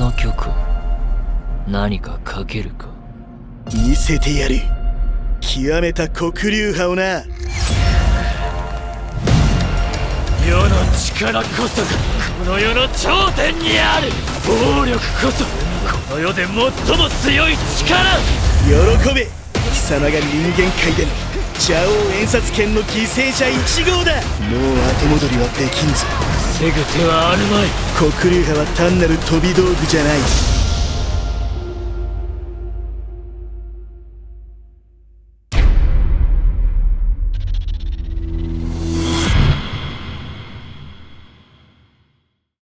この曲何かかけるか。見せてやる。極めた黒竜派をな。世の力こそがこの世の頂点にある。暴力こそこの世で最も強い力。喜べ。貴様が人間界での邪王演殺権の犠牲者1号だ。もう後戻りはできんぞ防ぐ手はあるまい。黒竜派は単なる飛び道具じゃない。